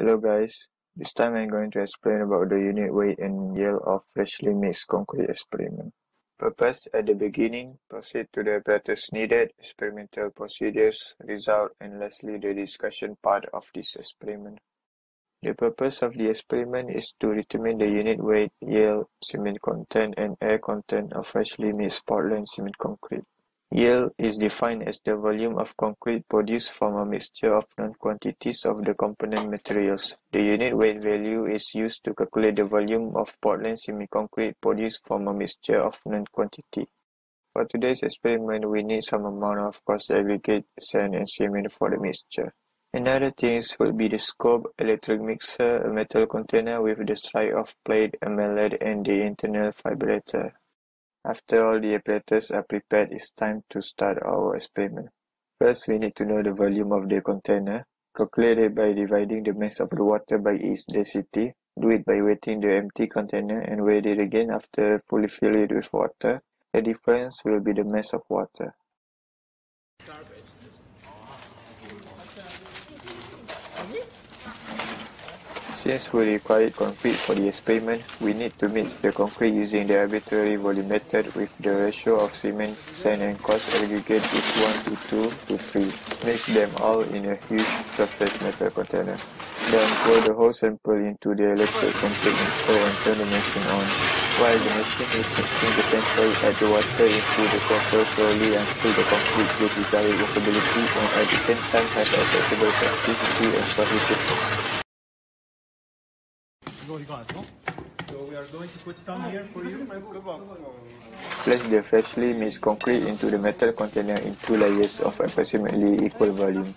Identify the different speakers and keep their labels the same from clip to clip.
Speaker 1: Hello guys, this time I'm going to explain about the unit weight and yield of freshly mixed concrete experiment. Purpose At the beginning, proceed to the apparatus needed, experimental procedures, result, and lastly the discussion part of this experiment. The purpose of the experiment is to determine the unit weight, yield, cement content, and air content of freshly mixed Portland cement concrete. Yield is defined as the volume of concrete produced from a mixture of known quantities of the component materials. The unit weight value is used to calculate the volume of Portland cement concrete produced from a mixture of known quantity. For today's experiment, we need some amount of coarse aggregate, sand, and cement for the mixture. Another things will be the scope, electric mixer, a metal container with the strike-off plate, a mallet, and the internal vibrator. After all the apparatus are prepared it's time to start our experiment. First we need to know the volume of the container. Calculate it by dividing the mass of the water by its density. Do it by weighting the empty container and weigh it again after fully fill it with water. The difference will be the mass of water. Since we require concrete for the experiment, we need to mix the concrete using the arbitrary volume method with the ratio of cement, sand and coarse aggregate is 1 to 2 to 3. Mix them all in a huge surface metal container. Then pour the whole sample into the electric concrete mixer and turn the machine on. While the machine is mixing the sample, add the water into the sample slowly until the concrete gets desired workability and at the same time has acceptable plasticity and solidity.
Speaker 2: So we are going to put some here for you.
Speaker 1: Place the freshly mixed concrete into the metal container in two layers of approximately equal volume.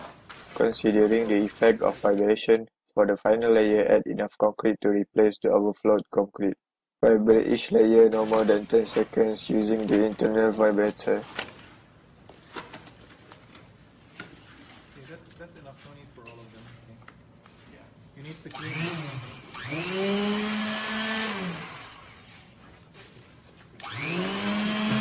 Speaker 1: Considering the effect of vibration, for the final layer add enough concrete to replace the overflowed concrete. Vibrate each layer no more than 10 seconds using the internal vibrator.
Speaker 2: Okay, that's, that's enough. No need for all of them. Okay. You need to clean.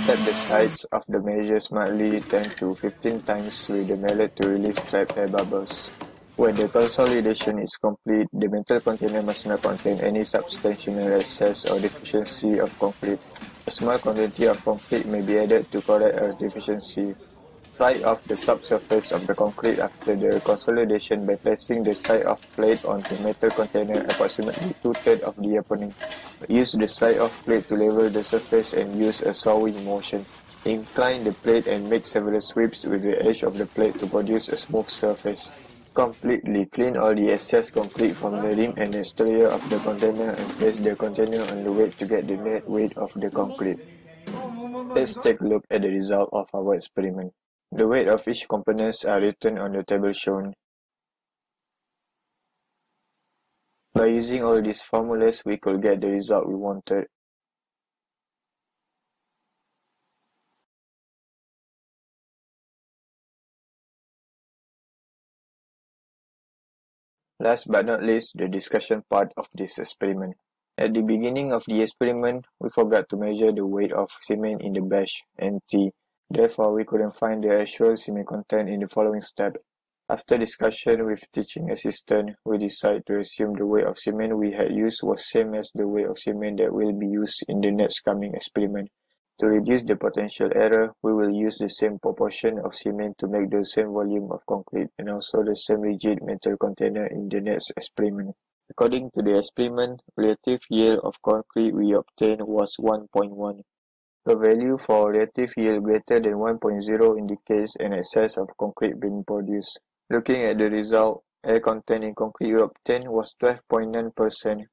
Speaker 1: Tap the sides of the measure smartly 10 to 15 times with the mallet to release trapped air bubbles. When the consolidation is complete, the metal container must not contain any substantial excess or deficiency of concrete. A small quantity of concrete may be added to correct a deficiency. Strike off the top surface of the concrete after the consolidation by placing the strike-off plate on the metal container approximately two-thirds of the opening. Use the strike-off plate to level the surface and use a sawing motion. Incline the plate and make several sweeps with the edge of the plate to produce a smooth surface. Completely clean all the excess concrete from the rim and exterior of the container and place the container on the weight to get the net weight of the concrete. Let's take a look at the result of our experiment. The weight of each components are written on the table shown. By using all these formulas, we could get the result we wanted. Last but not least, the discussion part of this experiment. At the beginning of the experiment, we forgot to measure the weight of cement in the batch, NT, Therefore, we couldn't find the actual cement content in the following step. After discussion with teaching assistant, we decided to assume the weight of cement we had used was same as the weight of cement that will be used in the next coming experiment. To reduce the potential error, we will use the same proportion of cement to make the same volume of concrete and also the same rigid metal container in the next experiment. According to the experiment, relative yield of concrete we obtained was 1.1. A value for relative yield greater than 1.0 indicates an excess of concrete being produced. Looking at the result, air content in concrete obtained was 12.9%.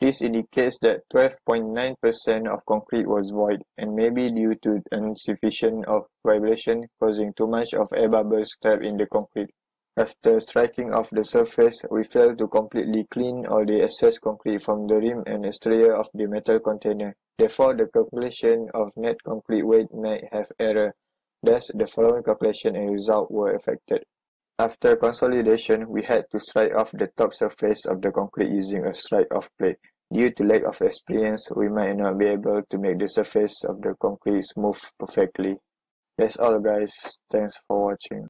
Speaker 1: This indicates that 12.9% of concrete was void and may be due to insufficient of vibration causing too much of air bubbles trapped in the concrete. After striking off the surface, we failed to completely clean all the excess concrete from the rim and exterior of the metal container. Therefore, the calculation of net concrete weight might have error. Thus, the following calculation and result were affected. After consolidation, we had to strike off the top surface of the concrete using a strike-off plate. Due to lack of experience, we might not be able to make the surface of the concrete smooth perfectly. That's all guys. Thanks for watching.